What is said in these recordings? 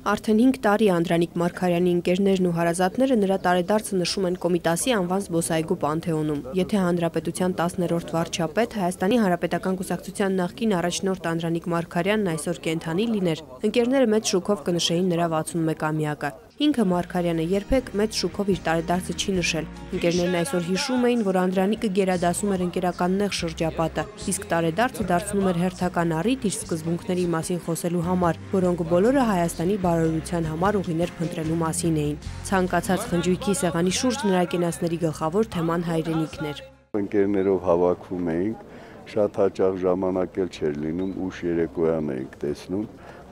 Արդեն 5 տարի Անդրանիկ Մարգարյանի ընկերներն ու հարազատները նրա տարեդարձը նշում են Կոմիտասի անվան զբոսայգու Պանթեոնում։ Եթե Հանրապետության 10-րդ վարչապետ Հայաստանի Հանրապետական Կուսակցության նախկին առաջնորդ Անդրանիկ Մարգարյանն այսօր կենթանի լիներ, ընկերները մեծ շուկով կնշեին նրա 61-ամյակը։ Ինքը Մարգարյանը երբեք մեծ շուկով իր տարեդարձը չի նշել։ Ընկերներն այսօր հիշում էին, որ Անդրանիկը գերադասում էր ընկերական նեղ շրջապատը, իսկ տարեդարձը դարձնում էր հերթական առիթ իր սկզբունքների մասին խոսելու համար, որոնք բոլորը Հայաստանի բարօրության համար ուղիներ փնտրելու մասին էին։ Ցանկացած խնջույքի սեղանի շուրջ նրա կենացների գլխավոր թեման հայրենիքն էր։ Ընկերներով հավաքվում էինք, շատ հաճախ ժամանակ էլ չէր լինում, ուշ երեկոյան էինք տեսնում։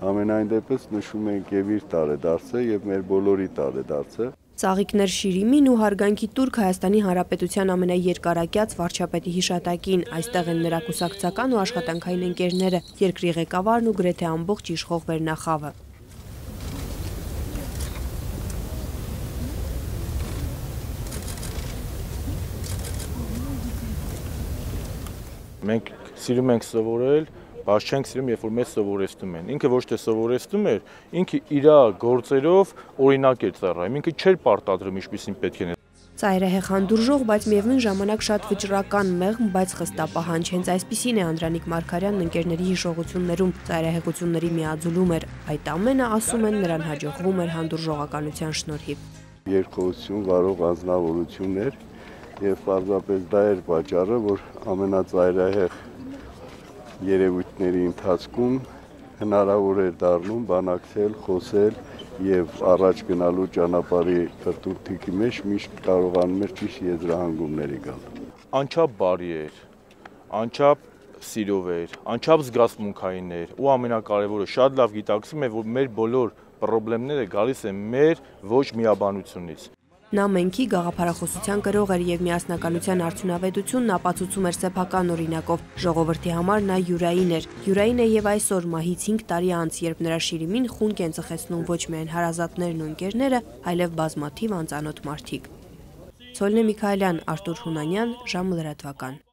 Ամենայն դեպս նշում ենք եւ իր տարեդարձը եւ մեր բոլորի տարեդարձը։ Ծաղիկներ Շիրիմին ու հարգանքի տուրք Հայաստանի Հանրապետության ամենաերկարակյաց վարչապետի հիշատակին։ Այստեղ են նրա կուսակցական ու աշխատանքային ընկերները, երկրի ղեկավարն ու գրեթե ամբողջ իշխող վերնախավը։ Մենք սիրում ենք սովորել, բայց չենք սիրում, երբ որ մեզ սովորեցնում են։ Ինքը ոչ թե սովորեցնում էր, ինքը իր գործերով օրինակ էր ծառայում, ինքը չէր պարտադրում ինչպեսին պետք է Ծայրահեղ հանդուրժող, բայց միևնույն ժամանակ շատ վճռական մեղմ, բայց խստապահանջ։ Հենց այսպիսին է Անդրանիկ Մարգարյանն ընկերների հիշողություններում ծայրահեղությունների միաձուլում էր։ Այդ ամենը, ասում են, նրան հաջողվում էր հանդուրժողականության շնորհիվ։ Երկխոսություն վարող անznավորություններ եւ պարզապես դա էր պատճառը, որ ամենածայրահեղ երևույթների ընթացքում հնարավոր էր դառնում բանակցել, խոսել եւ առաջ գնալու ճանապարհի քրտուրտիկի մեջ միշտ կարողանում էր ճիշտ եզրահանգումների գալ։ Անչափ բարի էր, անչափ սիրով էր, անչափ զգացմունքային էր ու ամենակարևորը շատ լավ գիտակցում է, որ մեր բոլոր խնդիրները գալիս են մեր ոչ միաբանությունից։ Նա մենքի գաղափարախոսության կրող էր եւ միասնականության արդյունավետությունն ապացուցում էր սեփական օրինակով։ Ժողովրդի համար նա յուրային էր։ Յուրային է եւ այսօր մահից 5 տարի անց, երբ նրա շիրիմին խունկ են ծխեցնում ոչ միայն հարազատներն ու ընկերները, այլև բազմաթիվ անծանոթ մարդիկ։ Ցոլնե Միքայելյան, Արտուր Հունանյան, ժամը լրատվական։